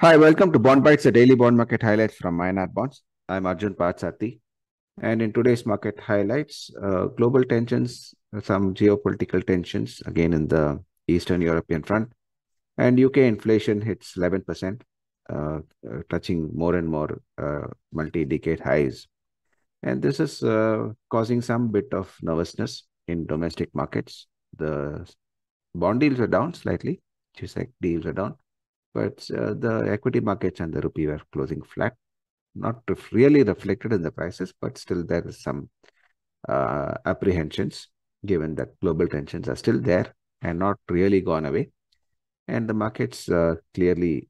Hi, welcome to Bond Bytes, a daily bond market highlights from INR Bonds. I'm Arjun Parthasarathy. And in today's market highlights, uh, global tensions, some geopolitical tensions, again in the Eastern European front, and UK inflation hits 11%, uh, uh, touching more and more uh, multi-decade highs. And this is uh, causing some bit of nervousness in domestic markets. The bond yields are down slightly, GSEC yields are down, but uh, the equity markets and the rupee were closing flat not really reflected in the prices, but still there is some uh, apprehensions given that global tensions are still there and not really gone away. And the markets uh, clearly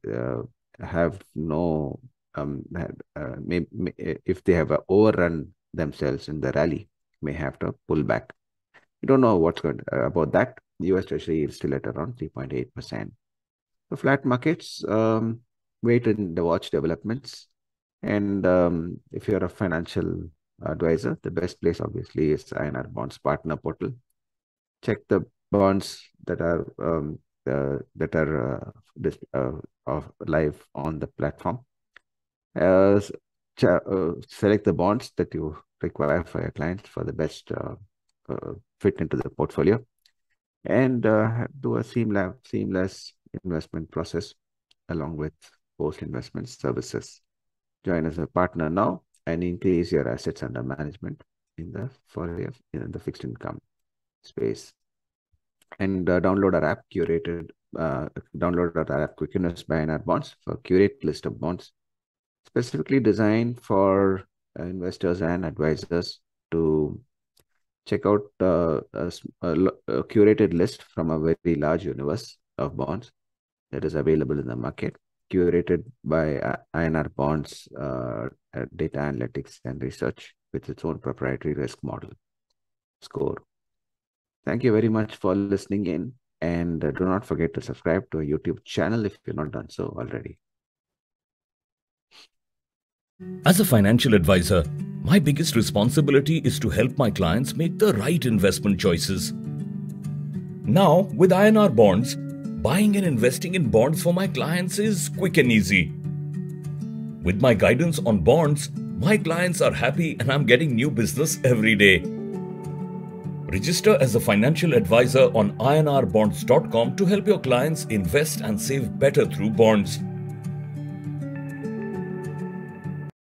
have no, um, uh, may, may, if they have overrun themselves in the rally, may have to pull back. We don't know what's good uh, about that. US Treasury is still at around 3.8%. So flat markets, um, wait and watch developments. And um, if you're a financial advisor, the best place obviously is INR Bonds Partner Portal. Check the bonds that are um, uh, that are uh, uh, live on the platform. Uh, select the bonds that you require for your clients for the best uh, uh, fit into the portfolio, and do a seamless seamless investment process along with post investment services. Join as a partner now and increase your assets under management in the for in the fixed income space. And uh, download our app curated uh, download our app quick invest by INR bonds for curate list of bonds. Specifically designed for uh, investors and advisors to check out uh, a, a, curated list from a very large universe of bonds that is available in the market curated by uh, INR Bonds uh, data analytics and research with its own proprietary risk model score. Thank you very much for listening in and uh, do not forget to subscribe to our YouTube channel if you're not done so already. As a financial advisor, my biggest responsibility is to help my clients make the right investment choices. Now, with INR bonds, buying and investing in bonds for my clients is quick and easy. With my guidance on bonds, my clients are happy and I'm getting new business every day. Register as a financial advisor on inrbonds.com to help your clients invest and save better through bonds.